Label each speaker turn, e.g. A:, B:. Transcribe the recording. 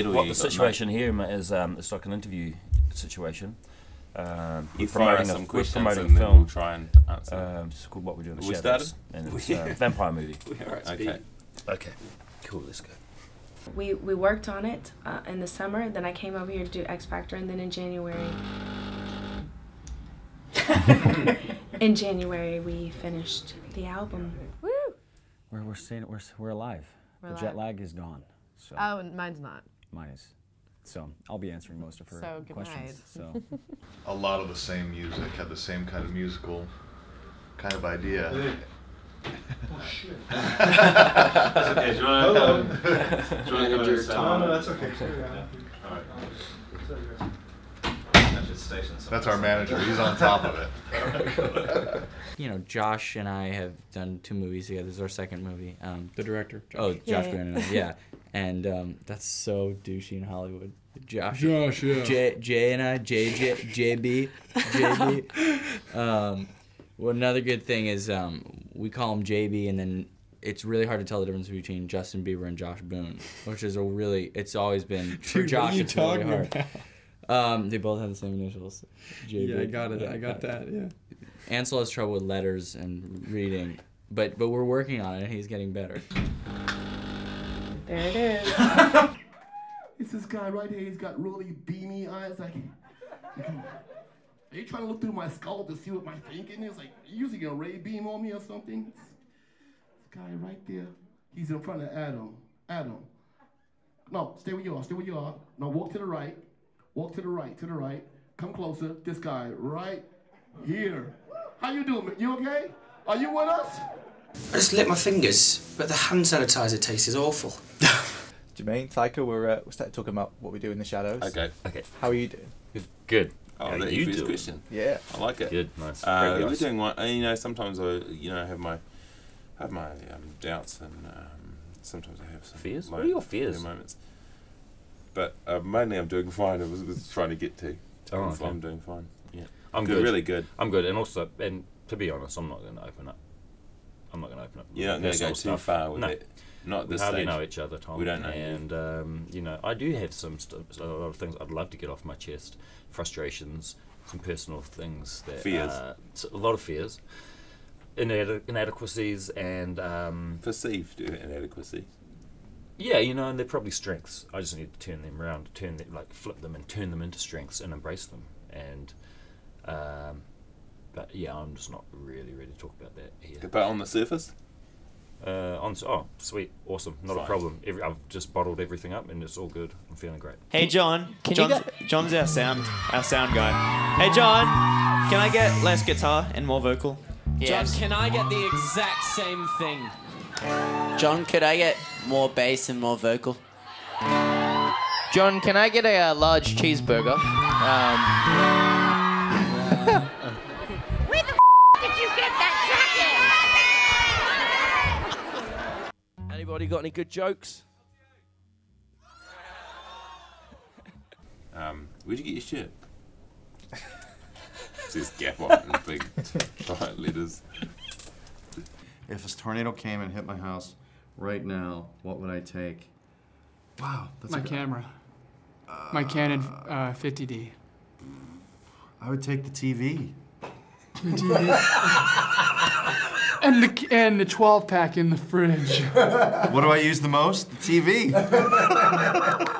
A: Italy,
B: what the situation here ma- um, it's like an interview situation. Um,
A: You
B: we're
A: fire
B: promoting a,
A: some
B: we're
A: questions
B: promoting
A: and
B: a film.
A: we'll try and answer.
B: Um, it's called What We Do in the
A: We
B: Shadows,
A: started?
B: and it's a vampire movie.
A: okay.
B: Okay, cool. Let's go.
C: We we worked on it uh, in the summer. Then I came over here to do X Factor, and then in January. in January, we finished the album.
D: We're we're staying. We're we're alive.
E: We're
D: the
E: alive.
D: jet lag is gone. So
E: Oh, and mine's not.
D: Mine is. So I'll be answering most of her
E: So good
D: questions.
E: night.
D: So
F: a lot of the same music, had the same kind of musical kind of idea.
G: Oh shit.
H: That's okay. Do you want to
G: Hello.
H: come? Do you want to come
G: Manager
H: and
G: Tom.
H: on?
G: No, that's okay.
H: All right.
F: That's our manager. He's on top of it.
I: you know, Josh and I have done two movies together. This is our second movie. Um,
J: The director,
I: Oh,
J: Josh.
I: Josh
C: Yeah,
I: Boone and yeah. And um, that's so douchey in Hollywood. Josh.
J: Josh, yeah.
I: J, J and I, J, J, JB, JB. um, well, another good thing is um, we call him JB, and then it's really hard to tell the difference between Justin Bieber and Josh Boone, which is a really, it's always been, for
J: Dude,
I: Josh,
J: are you
I: it's really hard. Um, they both have the same initials. JB.
J: Yeah, I got it. I got that. Yeah.
I: Ansel has trouble with letters and reading, but but we're working on it. and He's getting better.
C: There it is.
K: It's this guy right here. He's got really beamy eyes. Like, are you trying to look through my skull to see what my thinking is? Like, are you using a ray beam on me or something? This guy right there. He's in front of Adam. Adam. No, stay where you are. Stay where you are. No, walk to the right. Walk to the right. To the right. Come closer. This guy right here. How you doing? You okay? Are you with us?
L: I just licked my fingers, but the hand sanitizer taste is awful.
M: Jermaine, Taika, we're, uh, we're starting talking about what we do in the shadows.
A: Okay.
B: Okay.
M: How are you doing?
B: Good. Good.
A: Oh,
B: How
A: that
B: you
A: you first question.
M: Yeah.
A: I like it.
B: Good, nice.
A: Uh,
B: Very
A: we're
B: nice.
A: doing one. And, you know, sometimes I, you know, have my, have my um, doubts, and um, sometimes I have some
B: Fears?
A: low-
B: What are your fears?
A: moments. But uh, mainly, I'm doing fine. I was, was trying to get to.
B: Oh,
A: I'm,
B: okay.
A: I'm doing fine. Yeah.
B: I'm
A: Good,
B: good.
A: really good.
B: I'm good, and also, and to be honest, I'm not going to open up. I'm not going to open up.
A: You're not gonna
B: personal
A: go too
B: stuff.
A: far with
B: no.
A: it. Not
B: we
A: this
B: hardly
A: stage.
B: know each other, Tom.
A: We don't know you.
B: And um, you know, I do have some st- a lot of things I'd love to get off my chest, frustrations, some personal things that
A: Fears.
B: Uh, a lot of fears, Inade- inadequacies, and um,
A: Perceived inadequacy.
B: yeah, you know, and they're probably strengths. I just need to turn them around, turn them, like flip them and turn them into strengths and embrace them. And, um, but yeah, I'm just not really ready to talk about that here.
A: But on the surface,
B: Uh, on oh, sweet, awesome, not a problem. Every, I've just bottled everything up and it's all good. I'm feeling great.
N: Hey John,
B: Can you
N: John's, John's our sound, our sound guy. Hey John, can I get less guitar and more vocal?
O: John, can I get the exact same thing?
P: John, could I get more bass and more vocal?
O: John, can I get a uh, large cheeseburger? Um, got any good jokes?
A: um, where'd you get your shirt? says Gap on in big giant letters.
Q: If a tornado came and hit my house right now, what would I take? Wow, that's
R: My
Q: a good-
R: camera. My Canon uh, 50D.
Q: I would take the TV.
R: The TV. And the and the 12 pack in the fridge.
Q: What do I use the most? The TV.